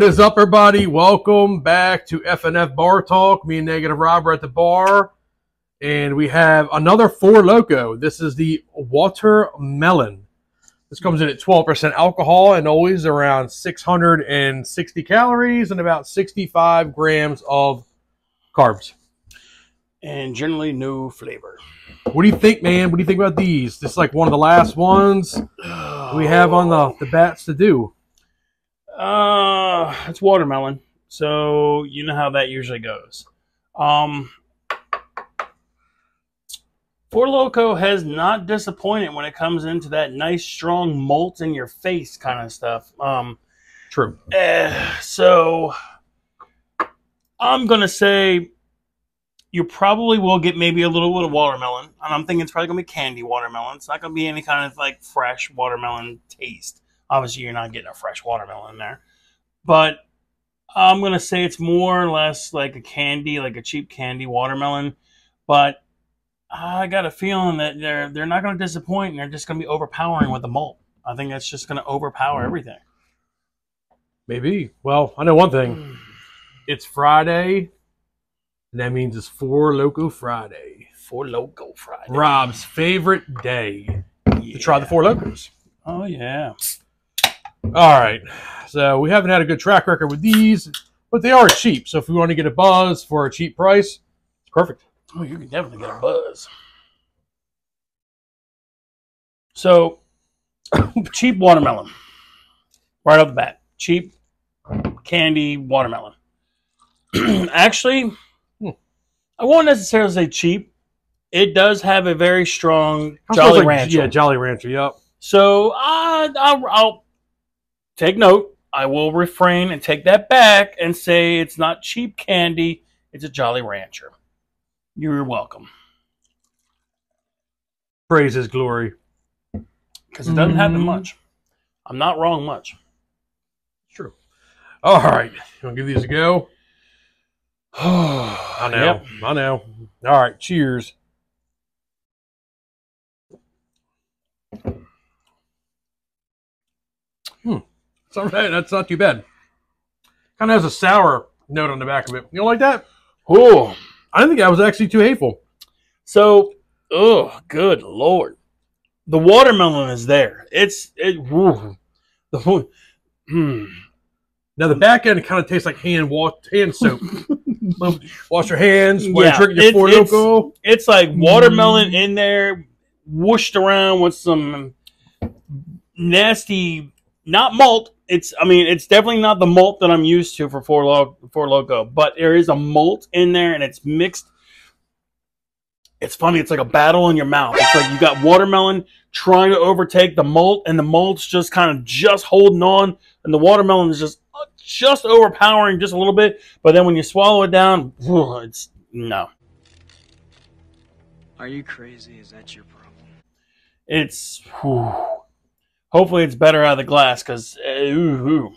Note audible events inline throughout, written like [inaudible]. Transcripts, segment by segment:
What is up, everybody? Welcome back to FNF Bar Talk. Me and Negative Rob are at the bar, and we have another Four Loko. This is the watermelon. This comes in at 12% alcohol and always around 660 calories and about 65 grams of carbs. and generally no flavor. What do you think, man? What do you think about these? This is like one of the last ones we have on the, the bats to do. Uh, it's watermelon, so you know how that usually goes. Um, Four Loko has not disappointed when it comes into that nice, strong malt in your face kind of stuff. Um, True. eh, so I'm gonna say you probably will get maybe a little bit of watermelon, and I'm thinking it's probably gonna be candy watermelon. It's not gonna be any kind of like fresh watermelon taste. Obviously, you're not getting a fresh watermelon in there, but I'm gonna say it's more or less like a candy, like a cheap candy watermelon. But I got a feeling that they're they're not gonna disappoint, and they're just gonna be overpowering with the malt. I think that's just gonna overpower everything. Maybe. Well, I know one thing. [sighs] It's Friday, and that means it's Four Loko Friday. Four Loko Friday. Rob's favorite day to try the Four Lokos. Oh yeah. All right. So we haven't had a good track record with these, but they are cheap. So if we want to get a buzz for a cheap price, it's perfect. Oh, you can definitely get a buzz. So, [coughs] cheap watermelon. Right off the bat. Cheap candy watermelon. [clears throat] Actually, Hmm. I won't necessarily say cheap. It does have a very strong Jolly like- Rancher. Yeah, Jolly Rancher. Yep. So uh, I'll, I'll take note. I will refrain and take that back and say it's not cheap candy. It's a Jolly Rancher. You're welcome Praise His glory. because it doesn't happen Mhm. much. I'm not wrong much. It's true. All right. You want to give these a go? [sighs] I know. Yep. I know. All right. Cheers. It's all right. That's not too bad. Kind of has a sour note on the back of it. You don't like that? Oh, I didn't think that was actually too hateful. so oh, good lord, the watermelon is there. It's it. whew. The hmm. Now the back end kind of tastes like hand wash, hand soap. [laughs] wash your hands while Yeah, you're drinking your it- it's-. It's like watermelon in there, whooshed around with some nasty, not malt. It's, I mean, it's definitely not the malt that I'm used to for Four, Lo- Four Loko, but there is a malt in there and it's mixed. It's funny. It's like a battle in your mouth. It's like you got watermelon trying to overtake the malt, and the malt's just kind of just holding on, and the watermelon is just uh, just overpowering just a little bit. But then when you swallow it down, it's no. Are you crazy? Is that your problem? it's whew. Hopefully it's better out of the glass because uh, ooh.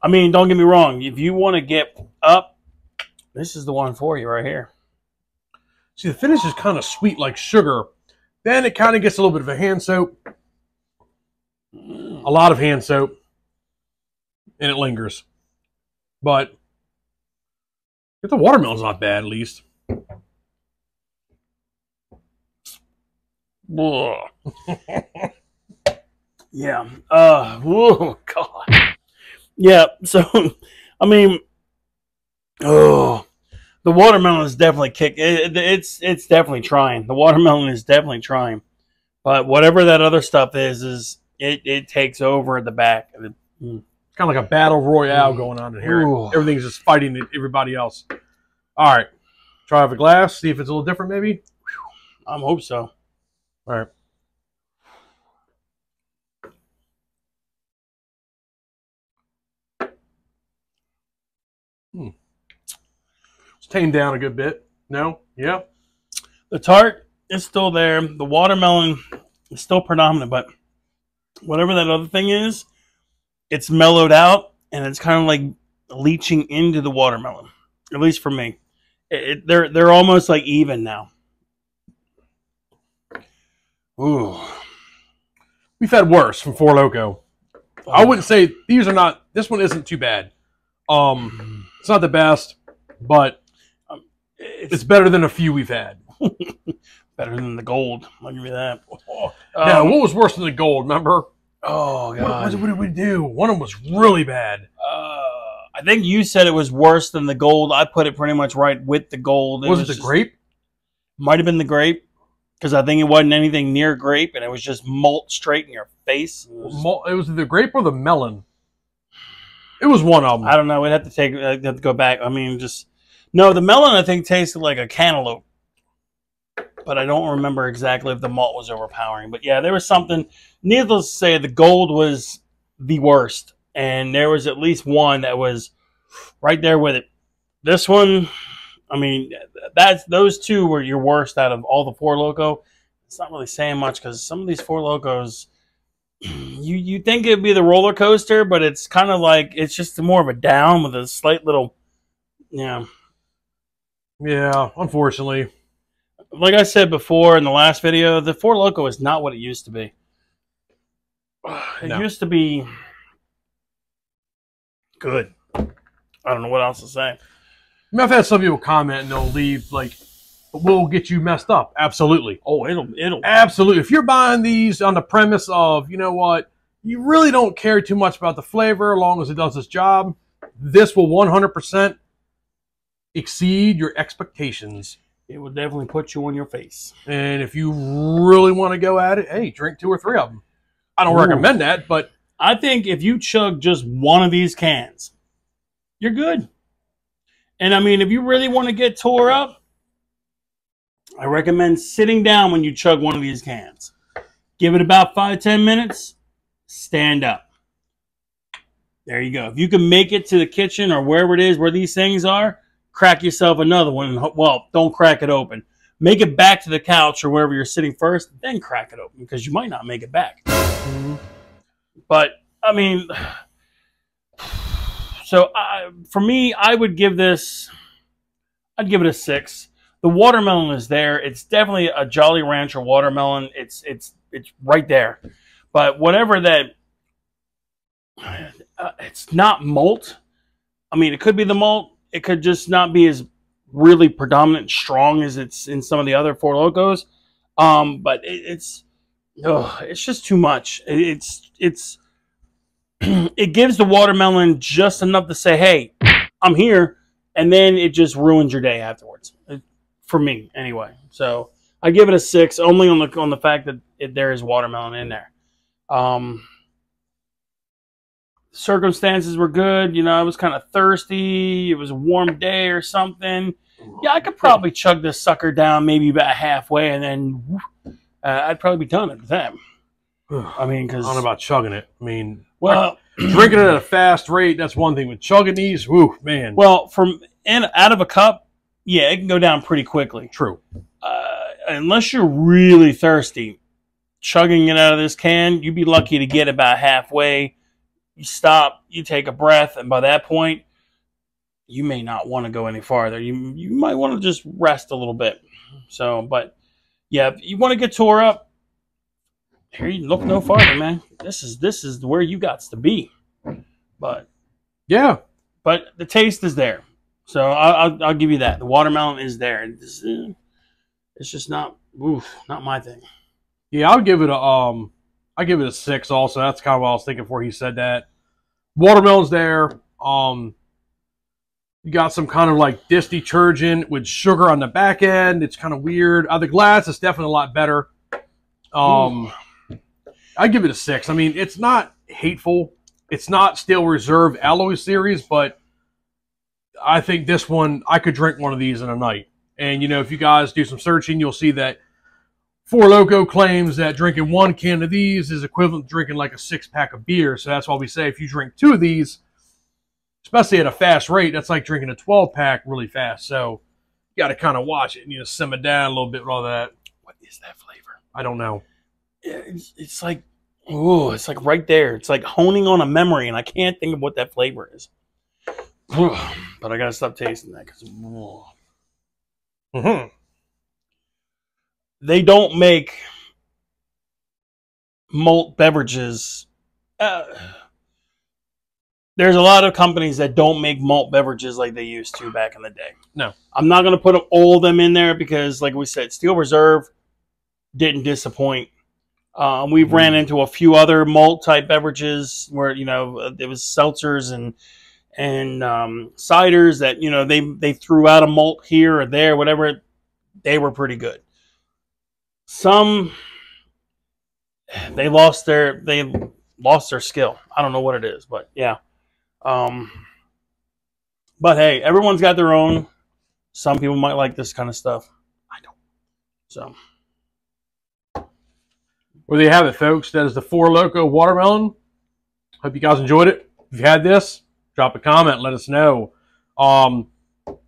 I mean, don't get me wrong. If you want to get up, this is the one for you right here. See, the finish is kind of sweet like sugar. Then it kind of gets a little bit of a hand soap, a lot of hand soap, and it lingers. But if the watermelon's not bad, at least. Ugh. [laughs] yeah. Uh. Whoa. God. Yeah. So, [laughs] I mean, oh, the watermelon is definitely kick. It, it- it's it's definitely trying. The watermelon is definitely trying, but whatever that other stuff is, is it it takes over at the back. Kind of like a battle royale Mm. going on in here. Ooh. Everything's just fighting everybody else. All right. Try have a glass, see if it's a little different, maybe. I hope so. All right. It's tamed down a good bit. No? Yeah? The tart is still there. The watermelon is still predominant, but whatever that other thing is, it's mellowed out and it's kind of like leaching into the watermelon. At least for me, it, it- they're they're almost like even now. Ooh, We've had worse from Four Loko. I wouldn't say these are not. This one isn't too bad. Um, it's not the best, but It's, it's better than a few we've had. [laughs] better than the gold. I'll give you that. now, Um, what was worse than the gold? Remember? oh god. what, what did we do? One of them was really bad. Uh, I think you said it was worse than the gold. I put it pretty much right with the gold. It was, it the just- grape? Might have been the grape because I think it wasn't anything near grape, and it was just malt straight in your face. It was- It was the grape or the melon. It was one of them. I don't know. We'd have to take. I'd have to go back. I mean, just no. The melon I think tasted like a cantaloupe, but I don't remember exactly if the malt was overpowering. But yeah, there was something. Needless to say, the gold was the worst, and there was at least one that was right there with it. This one, I mean, that's those two were your worst out of all the four loko. It's not really saying much because some of these four lokos [clears throat] you you think it'd be the roller coaster, but it's kind of like it's just more of a down with a slight little, yeah. Yeah, unfortunately. Like I said before in the last video, the Four Loko is not what it used to be. It No. used to be good. I don't know what else to say. I mean, I've had some people comment and they'll leave like, "We'll get you messed up." Absolutely, Oh, it'll it'll absolutely. If you're buying these on the premise of, you know what, you really don't care too much about the flavor, as long as it does its job, this will 100% exceed your expectations. it will definitely put you on your face. And if you really want to go at it, hey, drink two or three of them. I don't Ooh. recommend that, but I think if you chug just one of these cans, you're good. And I mean, if you really want to get tore up, I recommend sitting down when you chug one of these cans. Give it about five, ten minutes, stand up. There you go. If you can make it to the kitchen or wherever it is where these things are, crack yourself another one. And, well, don't crack it open. Make it back to the couch or wherever you're sitting first, then crack it open because you might not make it back. But I mean, [sighs] so I, for me, I would give this. I'd give it a six. The watermelon is there. It's definitely a Jolly Rancher watermelon. It's it's it's right there. But whatever that, [sighs] uh, it's not malt. I mean, it could be the malt. It could just not be as really predominant strong as it's in some of the other Four Lokos. Um, but it, it's oh, it's just too much. It- It's it's [clears throat] it gives the watermelon just enough to say, "Hey, I'm here," and then it just ruins your day afterwards. It- for me, anyway. So I give it a six, only on the on the fact that it, there is watermelon in there. Um, circumstances were good. You know, I was kind of thirsty. It was a warm day or something. Yeah, I could probably chug this sucker down maybe about halfway, and then uh, I'd probably be done at that. I I mean, because don't know about chugging it. I mean, well, [clears throat] drinking it at a fast rate, that's one thing. With chugging these, whoo, man. well, from in out of a cup, yeah, it can go down pretty quickly. True. Uh, unless you're really thirsty, chugging it out of this can, you'd be lucky to get about halfway. You stop, you take a breath, and by that point, you may not want to go any farther. You you might want to just rest a little bit. So, but yeah, if you want to get tore up, here you look no farther, man. This is this is where you got to be. But Yeah. but the taste is there. So I'll, I'll, I'll give you that. The watermelon is there. It's, it's just not, oof, not my thing. Yeah, I'll give it a um I give it a six also. That's kind of what I was thinking before he said that. Watermelon's there. Um you got some kind of like dish detergent with sugar on the back end. It's kind of weird. Uh, the glass is definitely a lot better. Um I give it a six. I mean, it's not hateful. It's not Steel Reserve Alloy Series, but I think this one I could drink one of these in a night. And you know, if you guys do some searching, you'll see that Four Loko claims that drinking one can of these is equivalent to drinking like a six pack of beer. So that's why we say if you drink two of these, especially at a fast rate, that's like drinking a 12 pack really fast. So you got to kind of watch it and you know, simmer down a little bit with all that. What is that flavor? I don't know. It's, it's like, ooh, it's like right there. It's like honing on a memory, and I can't think of what that flavor is. but I gotta stop tasting that because Mm-hmm. They don't make malt beverages. Uh, there's a lot of companies that don't make malt beverages like they used to back in the day. No. I'm not going to put all of them in there because, like we said, Steel Reserve didn't disappoint. Um, we've ran into a few other malt type beverages where you know uh, it was seltzers and and um, ciders that you know they they threw out a malt here or there, whatever. They were pretty good. Some they lost their they lost their skill. I don't know what it is, but yeah. Um, but hey, everyone's got their own. Some people might like this kind of stuff. I don't. So Well, there you have it, folks. That is the Four Loko watermelon. Hope you guys enjoyed it. If you had this, drop a comment. Let us know. Um,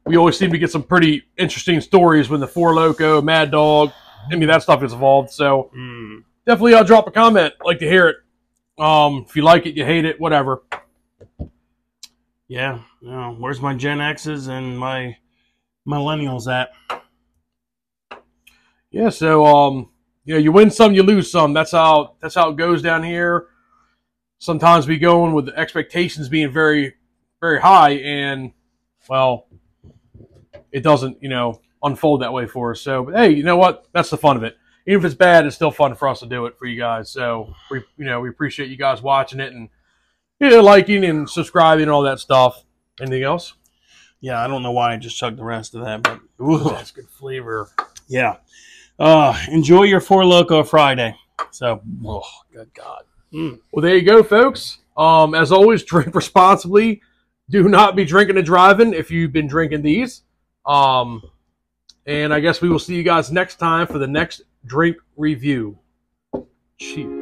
we always seem to get some pretty interesting stories when the Four Loko, Mad Dog, any mean, that stuff is evolved. So mm, definitely uh, drop a comment. Like to hear it. Um, if you like it, you hate it, whatever. yeah, yeah. Where's my Gen X's and my millennials at? Yeah, so um, you know, you win some, you lose some. That's how that's how it goes down here. Sometimes we go in with the expectations being very, very high, and well, it doesn't, you know, unfold that way for us. So, but hey, you know what? That's the fun of it. Even if it's bad, it's still fun for us to do it for you guys. So we, you know, we appreciate you guys watching it and you know, liking and subscribing and all that stuff. Anything else? Yeah, I don't know why I just chugged the rest of that, but Ooh, that's good flavor. yeah. Uh, enjoy your Four Loko Friday. So, Oh, good God. mm. Well, there you go, folks. Um, as always, [laughs] drink responsibly. Do not be drinking and driving if you've been drinking these. Um, and I guess we will see you guys next time for the next drink review. Cheers.